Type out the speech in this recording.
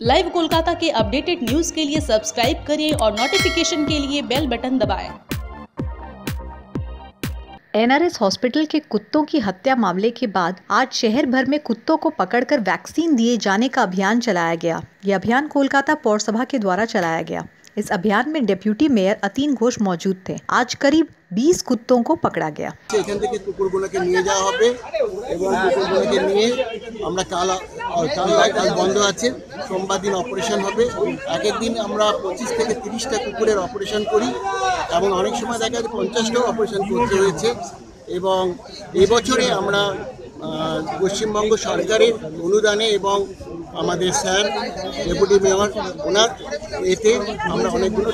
Live Kolkata के updated news के लिए सब्सक्राइब करें और नोटिफिकेशन के लिए बेल बटन दबाएँ। एनआरएस हॉस्पिटल के कुत्तों की हत्या मामले के बाद आज शहर भर में कुत्तों को पकड़कर वैक्सीन दिए जाने का अभियान चलाया गया यह अभियान कोलकाता पौरसभा के द्वारा चलाया गया इस अभियान में डेप्यूटी मेयर अतीन घोष मौजूद थे आज करीब 20 कुत्तों को पकड़ा गया এখান থেকে কুকুরগুলোকে নিয়ে যাওয়া হবে এবং কুকুরগুলোকে নিয়ে আমরা কাল কাল কাল বন্ধ আছে সোমবার দিন অপারেশন হবে এক এক দিন আমরা পঁচিশ থেকে তিরিশটা কুকুরের অপারেশন করি এবং অনেক সময় দেখা যায় পঞ্চাশটাও অপারেশন করতে হয়েছে এবং এবছরে আমরা আহ, পশ্চিমবঙ্গ সরকারের অনুদানে এবং আমাদের স্যার ডেপুটি মেয়র ওনার এতে আমরা অনেকগুলো